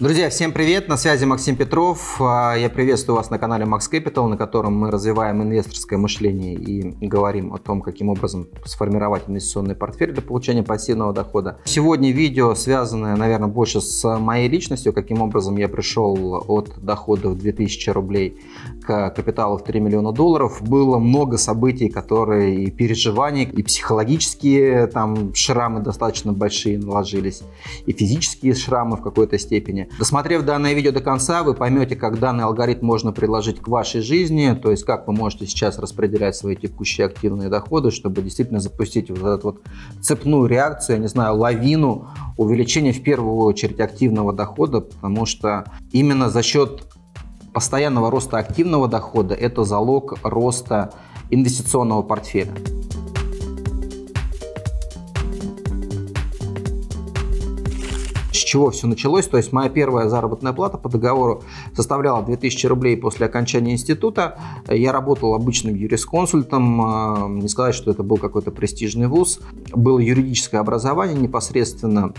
Друзья, всем привет! На связи Максим Петров. А, я приветствую вас на канале Max Capital, на котором мы развиваем инвесторское мышление и говорим о том, каким образом сформировать инвестиционный портфель для получения пассивного дохода. Сегодня видео связанное, наверное, больше с моей личностью, каким образом я пришел от доходов 2000 рублей к капиталу в 3 миллиона долларов. Было много событий, которые и переживаний, и психологические там шрамы достаточно большие наложились, и физические шрамы в какой-то степени. Досмотрев данное видео до конца, вы поймете, как данный алгоритм можно приложить к вашей жизни, то есть как вы можете сейчас распределять свои текущие активные доходы, чтобы действительно запустить вот эту вот цепную реакцию, я не знаю, лавину увеличения в первую очередь активного дохода, потому что именно за счет постоянного роста активного дохода это залог роста инвестиционного портфеля. Чего все началось. То есть моя первая заработная плата по договору составляла 2000 рублей после окончания института. Я работал обычным юрисконсультом. А, не сказать, что это был какой-то престижный вуз. Было юридическое образование непосредственно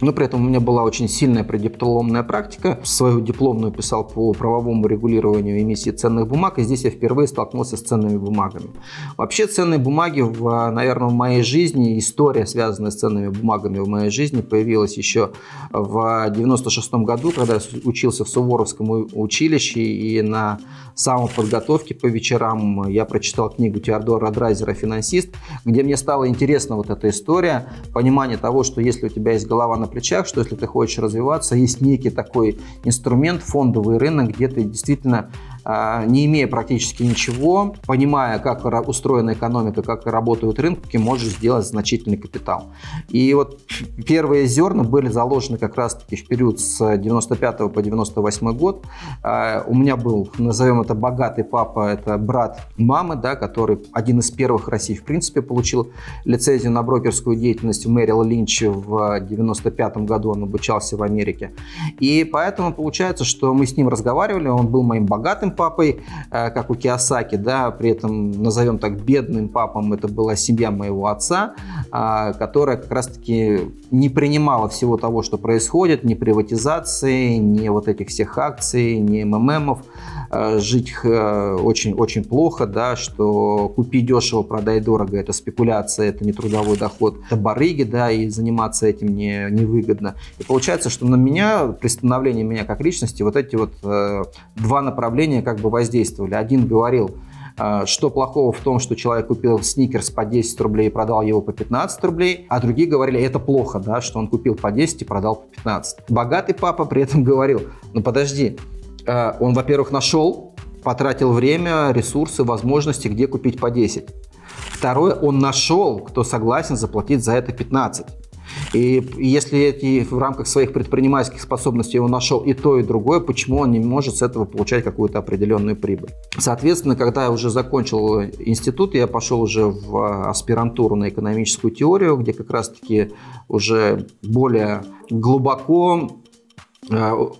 но при этом у меня была очень сильная преддипломная практика. Свою дипломную писал по правовому регулированию эмиссии ценных бумаг, и здесь я впервые столкнулся с ценными бумагами. Вообще ценные бумаги, в, наверное, в моей жизни, история, связанная с ценными бумагами в моей жизни, появилась еще в 96 году, когда я учился в Суворовском училище, и на самоподготовке по вечерам я прочитал книгу Теодора Драйзера «Финансист», где мне стала интересна вот эта история, понимание того, что если у тебя есть голова на плечах, что если ты хочешь развиваться, есть некий такой инструмент, фондовый рынок, где ты действительно не имея практически ничего, понимая, как устроена экономика, как работают рынки, можешь сделать значительный капитал. И вот первые зерна были заложены как раз-таки в период с 95 по 98 год. А, у меня был, назовем это, богатый папа, это брат мамы, да, который один из первых в России, в принципе, получил лицензию на брокерскую деятельность в Мэрил Линч в 95 году, он обучался в Америке. И поэтому получается, что мы с ним разговаривали, он был моим богатым папой, э, как у Киосаки, да, при этом назовем так бедным папом, это была семья моего отца, а, которая как раз-таки не принимала всего того, что происходит, ни приватизации, ни вот этих всех акций, ни МММов, жить очень-очень э, плохо, да, что купи дешево, продай дорого, это спекуляция, это не трудовой доход, это барыги, да, и заниматься этим не, невыгодно. И получается, что на меня, при становлении меня как личности, вот эти вот э, два направления как бы воздействовали. Один говорил, а, что плохого в том, что человек купил сникерс по 10 рублей и продал его по 15 рублей, а другие говорили, это плохо, да, что он купил по 10 и продал по 15. Богатый папа при этом говорил, ну подожди, а, он, во-первых, нашел, потратил время, ресурсы, возможности, где купить по 10. Второе, он нашел, кто согласен заплатить за это 15. И если эти в рамках своих предпринимательских способностей он нашел и то, и другое, почему он не может с этого получать какую-то определенную прибыль? Соответственно, когда я уже закончил институт, я пошел уже в аспирантуру на экономическую теорию, где как раз-таки уже более глубоко э,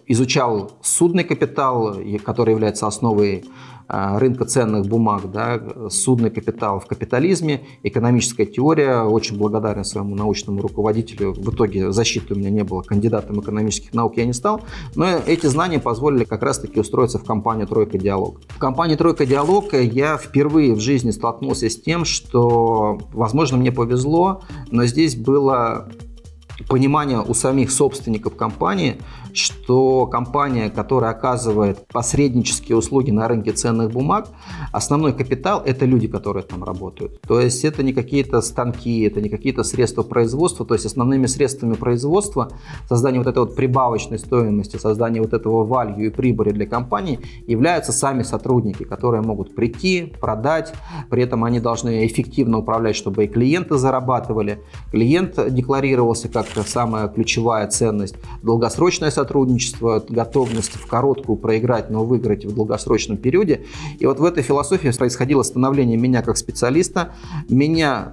изучал судный капитал, который является основой а, рынка ценных бумаг, да, судный капитал в капитализме, экономическая теория. Очень благодарен своему научному руководителю. В итоге защиты у меня не было, кандидатом экономических наук я не стал. Но эти знания позволили как раз-таки устроиться в компанию «Тройка Диалог». В компании «Тройка Диалог» я впервые в жизни столкнулся с тем, что, возможно, мне повезло, но здесь было понимание у самих собственников компании, что компания, которая оказывает посреднические услуги на рынке ценных бумаг, основной капитал – это люди, которые там работают. То есть это не какие-то станки, это не какие-то средства производства. То есть основными средствами производства, создания вот этой вот прибавочной стоимости, создания вот этого value и прибыли для компании являются сами сотрудники, которые могут прийти, продать, при этом они должны эффективно управлять, чтобы и клиенты зарабатывали. Клиент декларировался как самая ключевая ценность, долгосрочное сотрудничество, готовность в короткую проиграть, но выиграть в долгосрочном периоде. И вот в этой философии происходило становление меня как специалиста. Меня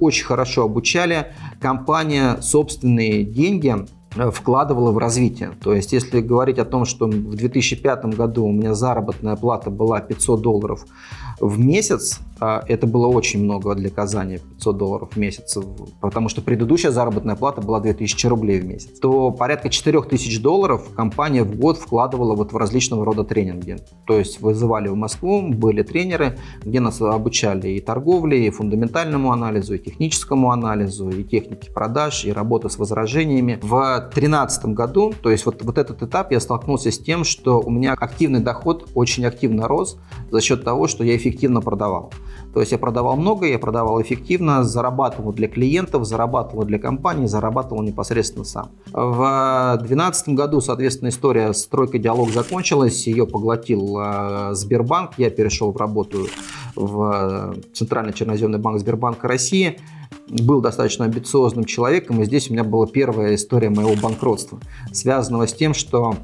очень хорошо обучали. Компания собственные деньги э, вкладывала в развитие. То есть, если говорить о том, что в 2005 году у меня заработная плата была 500 долларов, в месяц это было очень много для Казани, 500 долларов в месяц, потому что предыдущая заработная плата была 2000 рублей в месяц, то порядка 4000 долларов компания в год вкладывала вот в различного рода тренинги. То есть вызывали в Москву, были тренеры, где нас обучали и торговле, и фундаментальному анализу, и техническому анализу, и технике продаж, и работа с возражениями. В 2013 году, то есть вот, вот этот этап я столкнулся с тем, что у меня активный доход очень активно рос за счет того, что я эффективно продавал. То есть я продавал много, я продавал эффективно, зарабатывал для клиентов, зарабатывал для компании, зарабатывал непосредственно сам. В 2012 году, соответственно, история с тройкой диалог закончилась, ее поглотил э, Сбербанк, я перешел в работу в Центральный черноземный банк Сбербанка России был достаточно амбициозным человеком, и здесь у меня была первая история моего банкротства, связанного с тем, что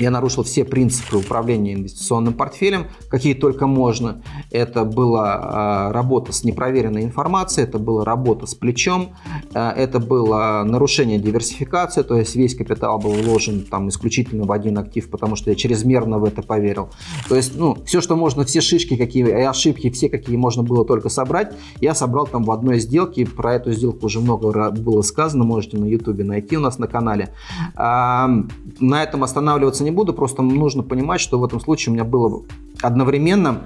я нарушил все принципы управления инвестиционным портфелем, какие только можно. Это была а, работа с непроверенной информацией, это была работа с плечом, а, это было нарушение диверсификации, то есть весь капитал был вложен там исключительно в один актив, потому что я чрезмерно в это поверил. То есть, ну, все, что можно, все шишки, какие и ошибки, все, какие можно было только собрать, я собрал там в одной сделке. Про эту сделку уже много было сказано, можете на YouTube найти у нас на канале. На этом останавливаться не не буду, просто нужно понимать, что в этом случае у меня было одновременно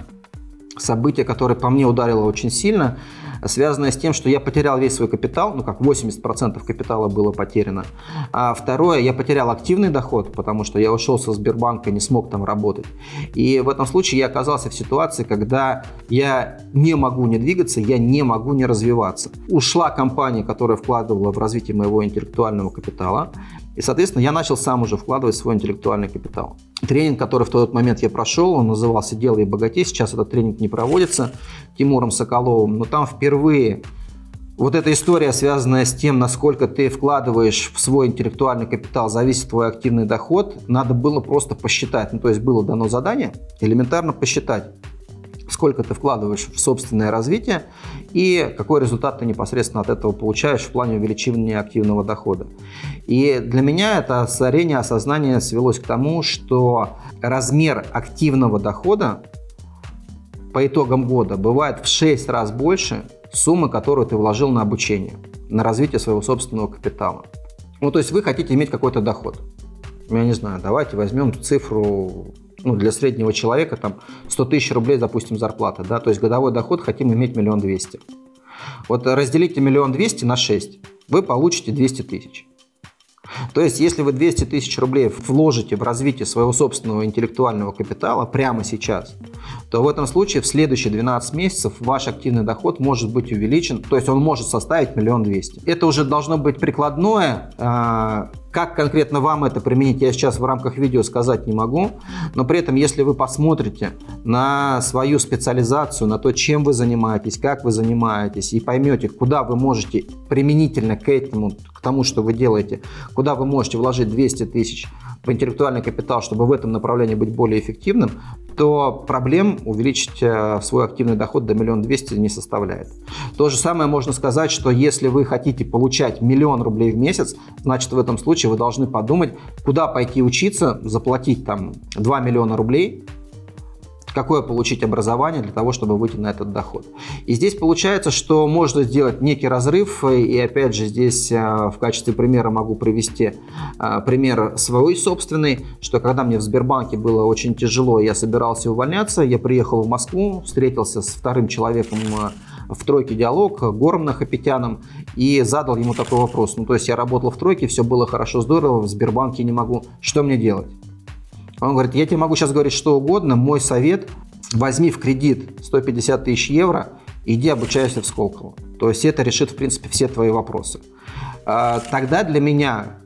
событие, которое по мне ударило очень сильно, связанное с тем, что я потерял весь свой капитал, ну как 80% капитала было потеряно. А второе, я потерял активный доход, потому что я ушел со Сбербанка, не смог там работать. И в этом случае я оказался в ситуации, когда я не могу не двигаться, я не могу не развиваться. Ушла компания, которая вкладывала в развитие моего интеллектуального капитала. И, соответственно, я начал сам уже вкладывать свой интеллектуальный капитал. Тренинг, который в тот момент я прошел, он назывался «Делай богатей». Сейчас этот тренинг не проводится Тимуром Соколовым, но там впервые вот эта история, связанная с тем, насколько ты вкладываешь в свой интеллектуальный капитал, зависит твой активный доход, надо было просто посчитать. Ну, то есть было дано задание, элементарно посчитать сколько ты вкладываешь в собственное развитие и какой результат ты непосредственно от этого получаешь в плане увеличения активного дохода. И для меня это озарение, осознание свелось к тому, что размер активного дохода по итогам года бывает в 6 раз больше суммы, которую ты вложил на обучение, на развитие своего собственного капитала. Ну, то есть вы хотите иметь какой-то доход. Я не знаю, давайте возьмем цифру ну, для среднего человека там 100 тысяч рублей, допустим, зарплата, да, то есть годовой доход хотим иметь миллион двести. Вот разделите миллион двести на 6, вы получите 200 тысяч. То есть, если вы 200 тысяч рублей вложите в развитие своего собственного интеллектуального капитала прямо сейчас, то в этом случае в следующие 12 месяцев ваш активный доход может быть увеличен, то есть он может составить миллион двести. Это уже должно быть прикладное, а, как конкретно вам это применить, я сейчас в рамках видео сказать не могу, но при этом, если вы посмотрите на свою специализацию, на то, чем вы занимаетесь, как вы занимаетесь, и поймете, куда вы можете применительно к этому, к тому, что вы делаете, куда вы можете вложить 200 тысяч в интеллектуальный капитал, чтобы в этом направлении быть более эффективным, то проблем увеличить э, свой активный доход до миллиона двести не составляет. То же самое можно сказать, что если вы хотите получать миллион рублей в месяц, значит в этом случае вы должны подумать, куда пойти учиться, заплатить там 2 миллиона рублей, какое получить образование для того, чтобы выйти на этот доход. И здесь получается, что можно сделать некий разрыв, и опять же здесь э, в качестве примера могу привести э, пример свой собственный, что когда мне в Сбербанке было очень тяжело, я собирался увольняться, я приехал в Москву, встретился с вторым человеком э, в тройке диалог, Гором Нахапетяном, и задал ему такой вопрос. Ну, то есть я работал в тройке, все было хорошо, здорово, в Сбербанке не могу. Что мне делать? Он говорит, я тебе могу сейчас говорить что угодно, мой совет, возьми в кредит 150 тысяч евро, иди обучайся в Сколково. То есть это решит, в принципе, все твои вопросы. А, тогда для меня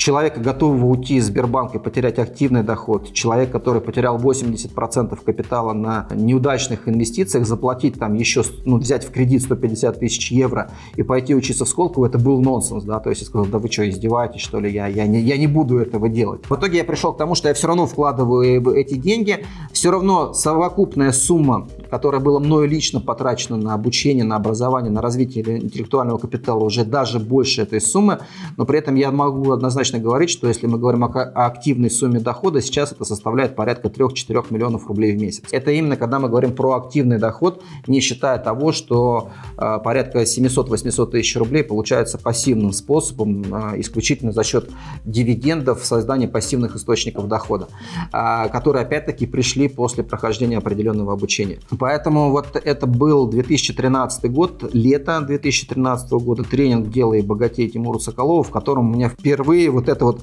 человека, готового уйти из Сбербанка и потерять активный доход, человек, который потерял 80% капитала на неудачных инвестициях, заплатить там еще, ну, взять в кредит 150 тысяч евро и пойти учиться в Сколково, это был нонсенс, да, то есть я сказал, да вы что, издеваетесь, что ли, я, я, не, я не буду этого делать. В итоге я пришел к тому, что я все равно вкладываю эти деньги, все равно совокупная сумма которое было мною лично потрачено на обучение, на образование, на развитие интеллектуального капитала, уже даже больше этой суммы. Но при этом я могу однозначно говорить, что если мы говорим о активной сумме дохода, сейчас это составляет порядка 3-4 миллионов рублей в месяц. Это именно когда мы говорим про активный доход, не считая того, что э, порядка 700-800 тысяч рублей получается пассивным способом, э, исключительно за счет дивидендов, создания пассивных источников дохода, э, которые опять-таки пришли после прохождения определенного обучения. Поэтому вот это был 2013 год, лето 2013 года, тренинг «Делай богатей» Тимура Соколова, в котором у меня впервые вот это вот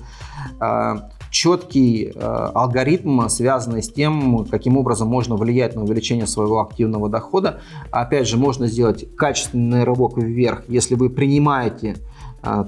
четкий э, алгоритм, связанный с тем, каким образом можно влиять на увеличение своего активного дохода. Опять же, можно сделать качественный рывок вверх, если вы принимаете а,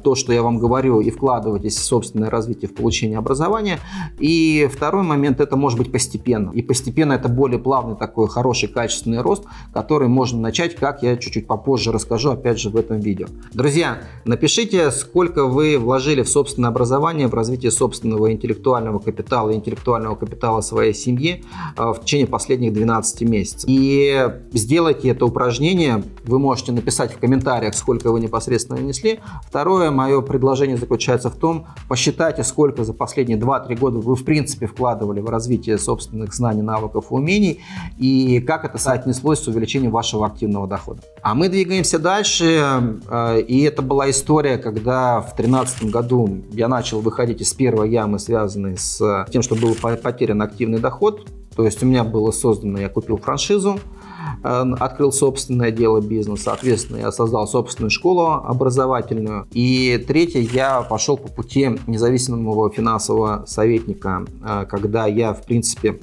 то, что я вам говорю, и вкладываетесь в собственное развитие, в получение образования. И второй момент, это может быть постепенно. И постепенно это более плавный такой хороший качественный рост, который можно начать, как я чуть-чуть попозже расскажу, опять же, в этом видео. Друзья, напишите, сколько вы вложили в собственное образование, в развитие собственного интеллектуального капитала, интеллектуального капитала своей семьи а, в течение последних 12 месяцев. И сделайте это упражнение. Вы можете написать в комментариях, сколько вы непосредственно нанесли. Второе мое предложение заключается в том, посчитайте, сколько за последние 2-3 года вы в принципе вкладывали в развитие собственных знаний, навыков и умений, и как это соотнеслось с увеличением вашего активного дохода. А мы двигаемся дальше, э, и это была история, когда в 2013 году я начал выходить из первой ямы, связанной с тем, что был потерян активный доход, то есть у меня было создано, я купил франшизу, Э, открыл собственное дело бизнес, соответственно, я создал собственную школу образовательную. И третье, я пошел по пути независимого финансового советника, э, когда я, в принципе,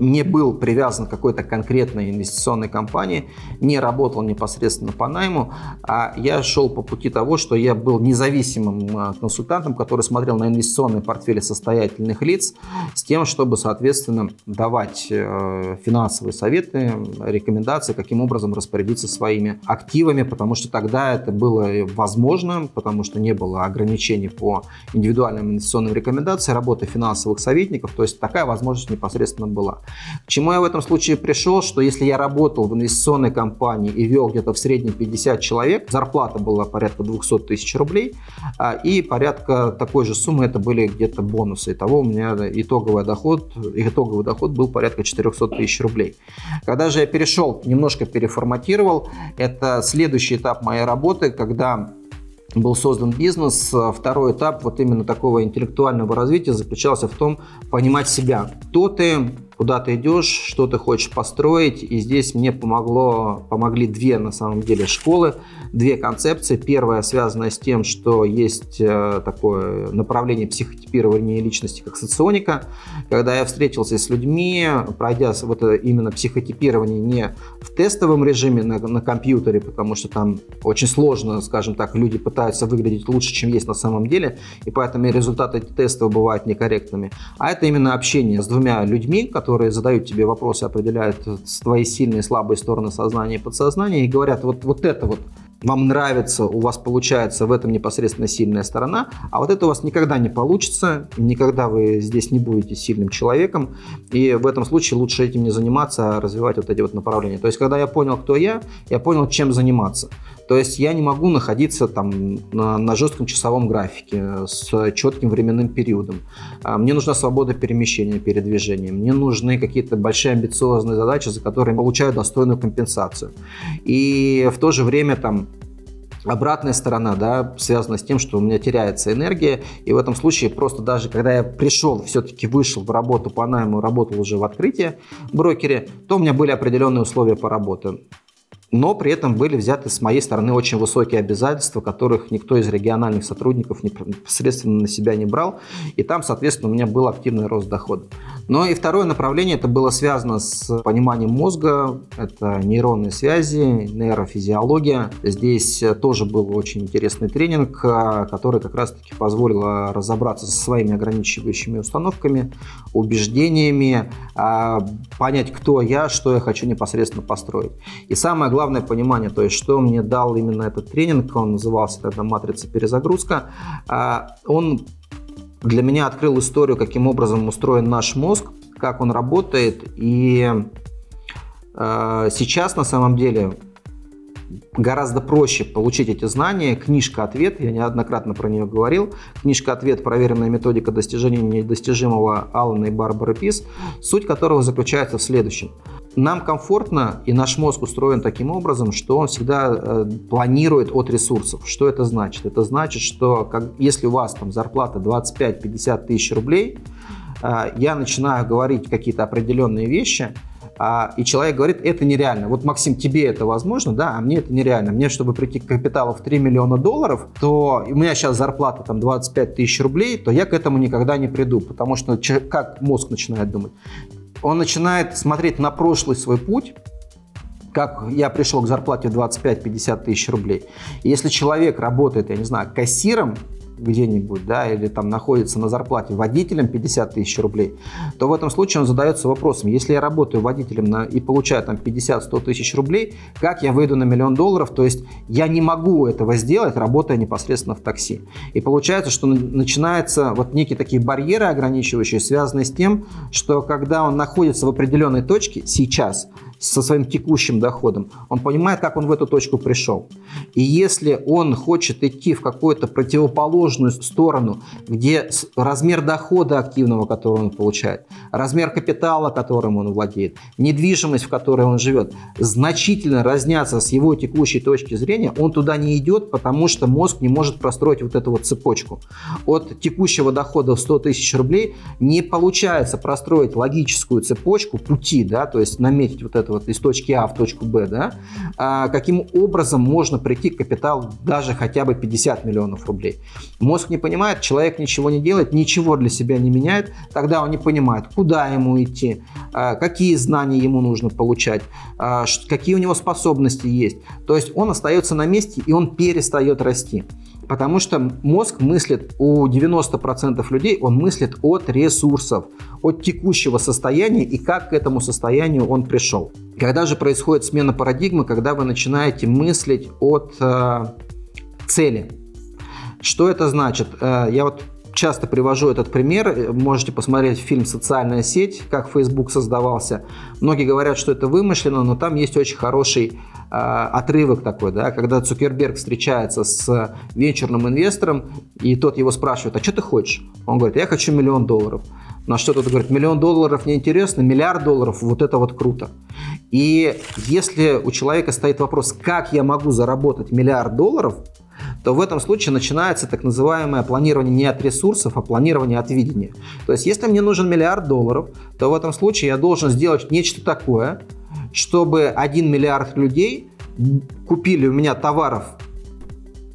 не был привязан к какой-то конкретной инвестиционной компании, не работал непосредственно по найму, а я шел по пути того, что я был независимым а, консультантом, который смотрел на инвестиционные портфели состоятельных лиц с тем, чтобы, соответственно, давать э, финансовые советы, рекомендации, каким образом распорядиться своими активами, потому что тогда это было возможно, потому что не было ограничений по индивидуальным инвестиционным рекомендациям, работы финансовых советников, то есть такая возможность непосредственно была. К чему я в этом случае пришел, что если я работал в инвестиционной компании и вел где-то в среднем 50 человек, зарплата была порядка 200 тысяч рублей, а, и порядка такой же суммы это были где-то бонусы. Итого у меня итоговый доход, итоговый доход был порядка 400 тысяч рублей. Когда же я перешел, немножко переформатировал, это следующий этап моей работы, когда был создан бизнес. Второй этап вот именно такого интеллектуального развития заключался в том, понимать себя. Кто ты, куда ты идешь, что ты хочешь построить. И здесь мне помогло, помогли две на самом деле школы, две концепции. Первая связана с тем, что есть э, такое направление психотипирования личности, как соционика. Когда я встретился с людьми, пройдя вот именно психотипирование не в тестовом режиме на, на компьютере, потому что там очень сложно, скажем так, люди пытаются выглядеть лучше, чем есть на самом деле, и поэтому результаты тестов бывают некорректными. А это именно общение с двумя людьми, которые которые задают тебе вопросы, определяют твои сильные и слабые стороны сознания и подсознания и говорят, вот, вот это вот вам нравится, у вас получается в этом непосредственно сильная сторона, а вот это у вас никогда не получится, никогда вы здесь не будете сильным человеком, и в этом случае лучше этим не заниматься, а развивать вот эти вот направления. То есть, когда я понял, кто я, я понял, чем заниматься. То есть я не могу находиться там на, на жестком часовом графике с четким временным периодом. А, мне нужна свобода перемещения, передвижения. Мне нужны какие-то большие амбициозные задачи, за которые я получаю достойную компенсацию. И в то же время там Обратная сторона, да, связана с тем, что у меня теряется энергия, и в этом случае просто даже когда я пришел, все-таки вышел в работу по найму, работал уже в открытии брокере, то у меня были определенные условия по работе но при этом были взяты с моей стороны очень высокие обязательства, которых никто из региональных сотрудников непосредственно на себя не брал, и там, соответственно, у меня был активный рост дохода. Но и второе направление, это было связано с пониманием мозга, это нейронные связи, нейрофизиология. Здесь тоже был очень интересный тренинг, который как раз-таки позволил разобраться со своими ограничивающими установками, убеждениями, а, понять, кто я, что я хочу непосредственно построить. И самое главное, главное понимание, то есть что мне дал именно этот тренинг, он назывался тогда «Матрица перезагрузка», а, он для меня открыл историю, каким образом устроен наш мозг, как он работает, и Э, сейчас на самом деле гораздо проще получить эти знания. Книжка-ответ, я неоднократно про нее говорил. Книжка-ответ «Проверенная методика достижения недостижимого» Алана и Барбары Пис, суть которого заключается в следующем. Нам комфортно, и наш мозг устроен таким образом, что он всегда э, планирует от ресурсов. Что это значит? Это значит, что как, если у вас там зарплата 25-50 тысяч рублей, э, я начинаю говорить какие-то определенные вещи – а, и человек говорит, это нереально. Вот, Максим, тебе это возможно, да, а мне это нереально. Мне, чтобы прийти к капиталу в 3 миллиона долларов, то у меня сейчас зарплата там 25 тысяч рублей, то я к этому никогда не приду, потому что как мозг начинает думать? Он начинает смотреть на прошлый свой путь, как я пришел к зарплате в 25-50 тысяч рублей. Если человек работает, я не знаю, кассиром, где-нибудь, да, или там находится на зарплате водителем 50 тысяч рублей, то в этом случае он задается вопросом, если я работаю водителем на, и получаю там 50-100 тысяч рублей, как я выйду на миллион долларов? То есть я не могу этого сделать, работая непосредственно в такси. И получается, что начинаются вот некие такие барьеры ограничивающие, связанные с тем, что когда он находится в определенной точке сейчас, со своим текущим доходом, он понимает, как он в эту точку пришел. И если он хочет идти в какую-то противоположную сторону, где размер дохода активного, который он получает, размер капитала, которым он владеет, недвижимость, в которой он живет, значительно разнятся с его текущей точки зрения, он туда не идет, потому что мозг не может простроить вот эту вот цепочку. От текущего дохода в 100 тысяч рублей не получается простроить логическую цепочку пути, да, то есть наметить вот это вот из точки А в точку Б, да, а каким образом можно прийти к капиталу даже хотя бы 50 миллионов рублей. Мозг не понимает, человек ничего не делает, ничего для себя не меняет, тогда он не понимает, куда ему идти, а, какие знания ему нужно получать, а, какие у него способности есть. То есть он остается на месте и он перестает расти. Потому что мозг мыслит, у 90% людей он мыслит от ресурсов, от текущего состояния и как к этому состоянию он пришел. Когда же происходит смена парадигмы, когда вы начинаете мыслить от э, цели. Что это значит? Э, я вот часто привожу этот пример. Можете посмотреть фильм «Социальная сеть», как Facebook создавался. Многие говорят, что это вымышленно, но там есть очень хороший э, отрывок такой, да, когда Цукерберг встречается с венчурным инвестором, и тот его спрашивает, а что ты хочешь? Он говорит, я хочу миллион долларов. На что тот говорит, миллион долларов не интересно, миллиард долларов, вот это вот круто. И если у человека стоит вопрос, как я могу заработать миллиард долларов, то в этом случае начинается так называемое планирование не от ресурсов, а планирование от видения. То есть, если мне нужен миллиард долларов, то в этом случае я должен сделать нечто такое, чтобы 1 миллиард людей купили у меня товаров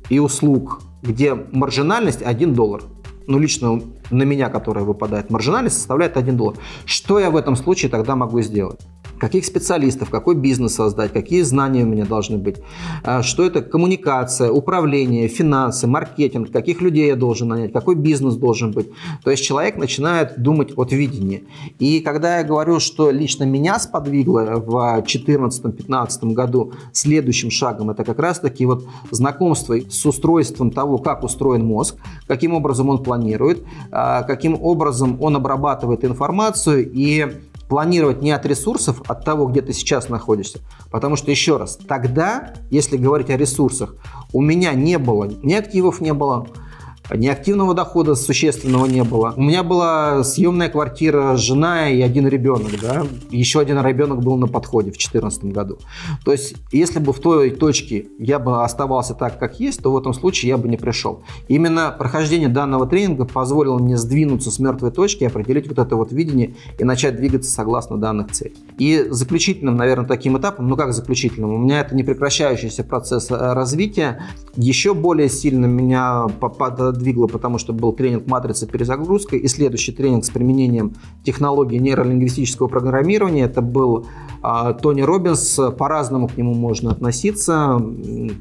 и услуг, где маржинальность 1 доллар. Ну, лично на меня, которая выпадает, маржинальность составляет 1 доллар. Что я в этом случае тогда могу сделать? Каких специалистов, какой бизнес создать, какие знания у меня должны быть, а, что это коммуникация, управление, финансы, маркетинг, каких людей я должен нанять, какой бизнес должен быть. То есть человек начинает думать от видения. И когда я говорю, что лично меня сподвигло в 2014-2015 году следующим шагом, это как раз-таки вот знакомство с устройством того, как устроен мозг, каким образом он планирует, а, каким образом он обрабатывает информацию и планировать не от ресурсов, от того, где ты сейчас находишься. Потому что, еще раз, тогда, если говорить о ресурсах, у меня не было, ни активов не было, ни активного дохода существенного не было. У меня была съемная квартира, жена и один ребенок, да. Еще один ребенок был на подходе в 2014 году. То есть, если бы в той точке я бы оставался так, как есть, то в этом случае я бы не пришел. Именно прохождение данного тренинга позволило мне сдвинуться с мертвой точки, определить вот это вот видение и начать двигаться согласно данных целей. И заключительным, наверное, таким этапом, ну как заключительным, у меня это не прекращающийся процесс э, развития. Еще более сильно меня двигло, потому что был тренинг матрицы перезагрузкой и следующий тренинг с применением технологии нейролингвистического программирования. Это был э, Тони Робинс. По-разному к нему можно относиться.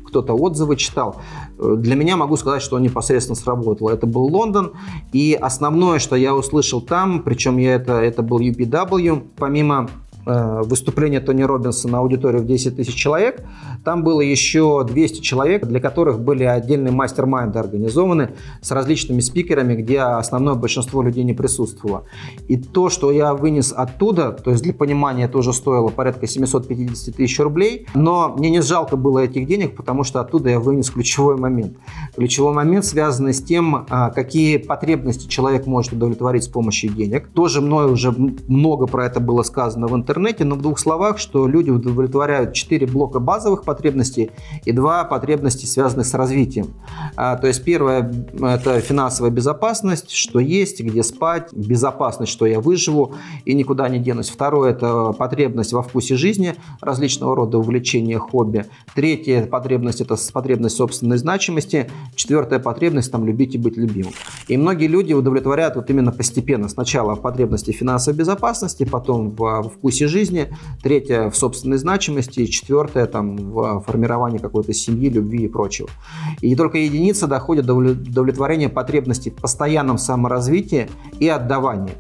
Кто-то отзывы читал. Для меня могу сказать, что он непосредственно сработал. Это был Лондон. И основное, что я услышал там, причем я это, это был UPW, помимо выступление Тони Робинса на аудиторию в 10 тысяч человек, там было еще 200 человек, для которых были отдельные мастер-майнды организованы с различными спикерами, где основное большинство людей не присутствовало. И то, что я вынес оттуда, то есть для понимания это уже стоило порядка 750 тысяч рублей, но мне не жалко было этих денег, потому что оттуда я вынес ключевой момент. Ключевой момент, связанный с тем, а, какие потребности человек может удовлетворить с помощью денег. Тоже мною уже много про это было сказано в интернете, но в двух словах, что люди удовлетворяют 4 блока базовых потребностей и два потребности, связанных с развитием. А, то есть первое – это финансовая безопасность, что есть, где спать, безопасность, что я выживу и никуда не денусь. Второе – это потребность во вкусе жизни, различного рода увлечения, хобби. Третье потребность – это потребность собственной значимости. Четвертая потребность – там любить и быть любимым. И многие люди удовлетворяют вот именно постепенно. Сначала потребности финансовой безопасности, потом в вкусе жизни, третье в собственной значимости, четвертое там в формировании какой-то семьи, любви и прочего. И только единицы доходят до удовлетворения потребностей в постоянном саморазвитии и отдавании.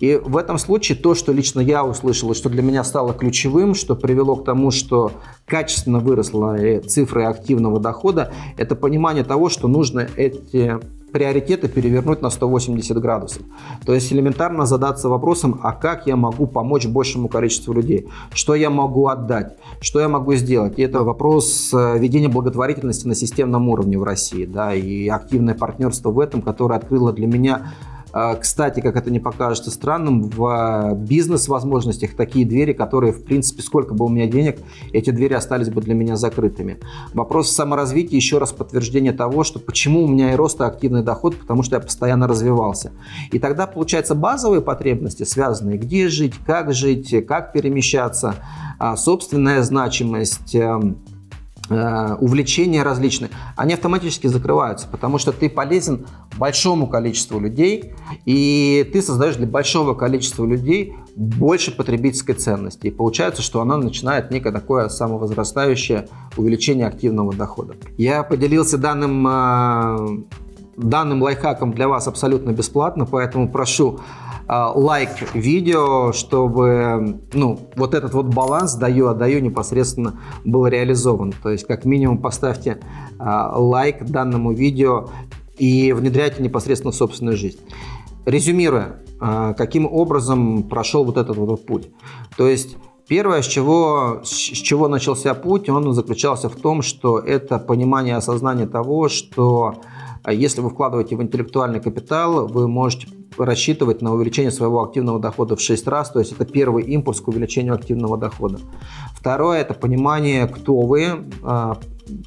И в этом случае то, что лично я услышал, и что для меня стало ключевым, что привело к тому, что качественно выросла цифра активного дохода, это понимание того, что нужно эти приоритеты перевернуть на 180 градусов. То есть элементарно задаться вопросом, а как я могу помочь большему количеству людей? Что я могу отдать? Что я могу сделать? И это вопрос э, ведения благотворительности на системном уровне в России. Да, и активное партнерство в этом, которое открыло для меня кстати, как это не покажется странным, в а, бизнес-возможностях такие двери, которые, в принципе, сколько бы у меня денег, эти двери остались бы для меня закрытыми. Вопрос саморазвития, еще раз подтверждение того, что почему у меня и рост, и активный доход, потому что я постоянно развивался. И тогда, получается, базовые потребности, связанные, где жить, как жить, как перемещаться, а, собственная значимость, эм, увлечения различные, они автоматически закрываются, потому что ты полезен большому количеству людей, и ты создаешь для большого количества людей больше потребительской ценности. И получается, что она начинает некое такое самовозрастающее увеличение активного дохода. Я поделился данным, э, данным лайфхаком для вас абсолютно бесплатно, поэтому прошу лайк видео, чтобы ну, вот этот вот баланс даю, отдаю непосредственно был реализован. То есть как минимум поставьте а, лайк данному видео и внедряйте непосредственно в собственную жизнь. Резюмируя, а, каким образом прошел вот этот вот путь. То есть Первое, с чего, с чего начался путь, он заключался в том, что это понимание, осознание того, что если вы вкладываете в интеллектуальный капитал, вы можете рассчитывать на увеличение своего активного дохода в 6 раз, то есть это первый импульс к увеличению активного дохода. Второе – это понимание, кто вы, а,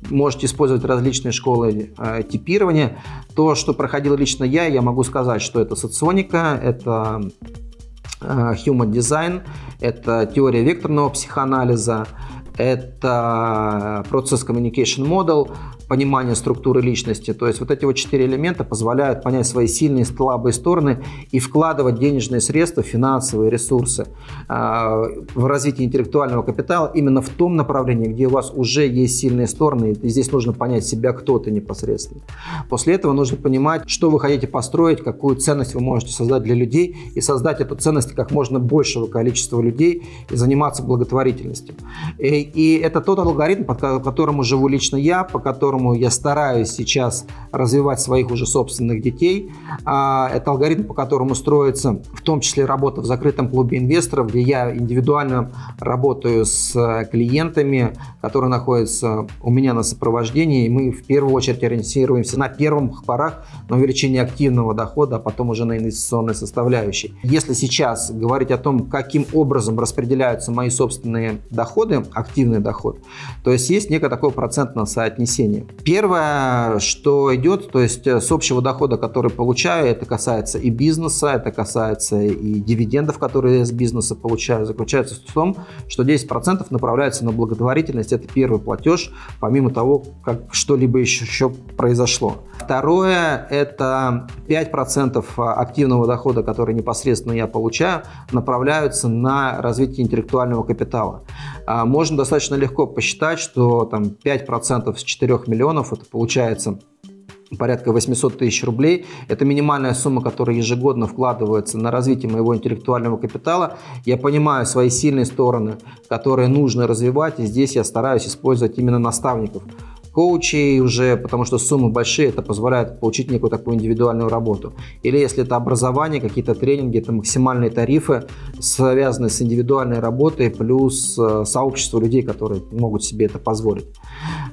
можете использовать различные школы а, типирования. То, что проходил лично я, я могу сказать, что это соционика, это а, human design, это теория векторного психоанализа, это процесс communication model, понимание структуры личности. То есть вот эти вот четыре элемента позволяют понять свои сильные и слабые стороны и вкладывать денежные средства, финансовые ресурсы а, в развитие интеллектуального капитала именно в том направлении, где у вас уже есть сильные стороны, и здесь нужно понять себя, кто ты непосредственно. После этого нужно понимать, что вы хотите построить, какую ценность вы можете создать для людей и создать эту ценность как можно большего количества людей и заниматься благотворительностью. И, и это тот алгоритм, по которому живу лично я, по которому которому я стараюсь сейчас развивать своих уже собственных детей. А, это алгоритм, по которому строится в том числе работа в закрытом клубе инвесторов, где я индивидуально работаю с клиентами, которые находятся у меня на сопровождении. И мы в первую очередь ориентируемся на первых порах на увеличение активного дохода, а потом уже на инвестиционной составляющей. Если сейчас говорить о том, каким образом распределяются мои собственные доходы, активный доход, то есть есть некое такое процентное соотнесение. Первое, что идет, то есть э, с общего дохода, который получаю, это касается и бизнеса, это касается и дивидендов, которые я с бизнеса получаю, заключается в том, что 10% направляется на благотворительность. Это первый платеж, помимо того, как что-либо еще, еще произошло. Второе, это 5% активного дохода, который непосредственно я получаю, направляются на развитие интеллектуального капитала. А, можно достаточно легко посчитать, что там 5% с 4 миллионов, это получается порядка 800 тысяч рублей. Это минимальная сумма, которая ежегодно вкладывается на развитие моего интеллектуального капитала. Я понимаю свои сильные стороны, которые нужно развивать, и здесь я стараюсь использовать именно наставников коучей уже, потому что суммы большие, это позволяет получить некую такую индивидуальную работу. Или если это образование, какие-то тренинги, это максимальные тарифы, связанные с индивидуальной работой, плюс э, сообщество людей, которые могут себе это позволить.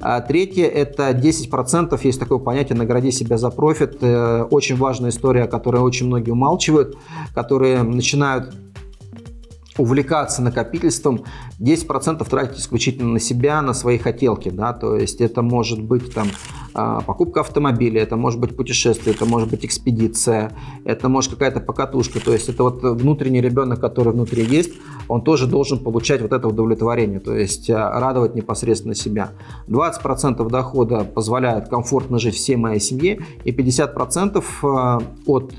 А третье – это 10%, есть такое понятие «награди себя за профит». Э, очень важная история, которую очень многие умалчивают, которые начинают увлекаться накопительством, 10% тратить исключительно на себя, на свои хотелки, да, то есть это может быть там а, покупка автомобиля, это может быть путешествие, это может быть экспедиция, это может какая-то покатушка, то есть это вот внутренний ребенок, который внутри есть, он тоже должен получать вот это удовлетворение, то есть а, радовать непосредственно себя. 20% дохода позволяет комфортно жить всей моей семье, и 50% а, от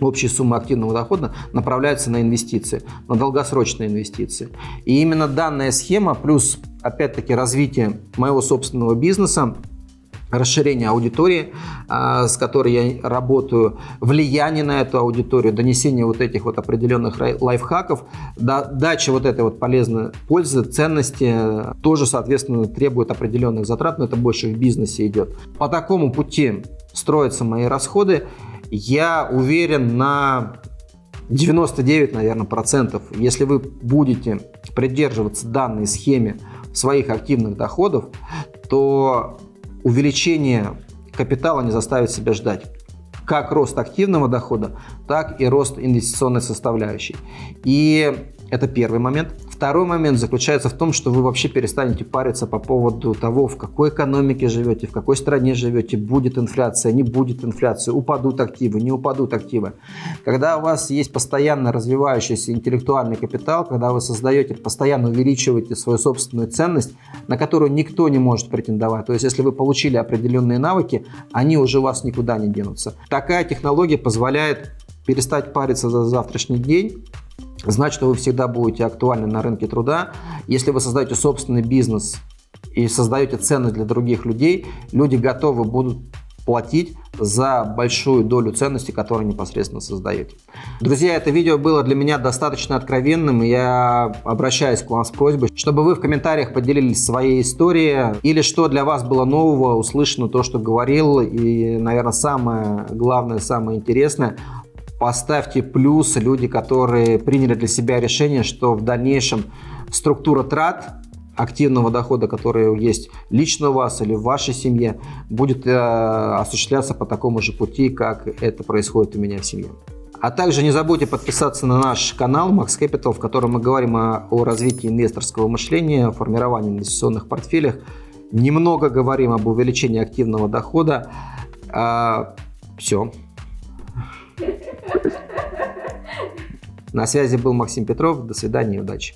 общая сумма активного дохода направляется на инвестиции, на долгосрочные инвестиции. И именно данная схема плюс, опять-таки, развитие моего собственного бизнеса, расширение аудитории, а, с которой я работаю, влияние на эту аудиторию, донесение вот этих вот определенных лайфхаков, дача вот этой вот полезной пользы, ценности тоже, соответственно, требует определенных затрат, но это больше в бизнесе идет. По такому пути строятся мои расходы, я уверен на 99, наверное, процентов, если вы будете придерживаться данной схеме своих активных доходов, то увеличение капитала не заставит себя ждать. Как рост активного дохода, так и рост инвестиционной составляющей. И это первый момент. Второй момент заключается в том, что вы вообще перестанете париться по поводу того, в какой экономике живете, в какой стране живете, будет инфляция, не будет инфляции, упадут активы, не упадут активы. Когда у вас есть постоянно развивающийся интеллектуальный капитал, когда вы создаете, постоянно увеличиваете свою собственную ценность, на которую никто не может претендовать. То есть, если вы получили определенные навыки, они уже у вас никуда не денутся. Такая технология позволяет перестать париться за завтрашний день, знать, что вы всегда будете актуальны на рынке труда. Если вы создаете собственный бизнес и создаете ценность для других людей, люди готовы будут платить за большую долю ценности, которую непосредственно создаете. Друзья, это видео было для меня достаточно откровенным, и я обращаюсь к вам с просьбой, чтобы вы в комментариях поделились своей историей, или что для вас было нового, услышано то, что говорил, и, наверное, самое главное, самое интересное, Поставьте плюс люди, которые приняли для себя решение, что в дальнейшем структура трат активного дохода, который есть лично у вас или в вашей семье, будет э, осуществляться по такому же пути, как это происходит у меня в семье. А также не забудьте подписаться на наш канал Max Capital, в котором мы говорим о, о развитии инвесторского мышления, формировании инвестиционных портфелях. Немного говорим об увеличении активного дохода. А, все. На связи был Максим Петров. До свидания и удачи.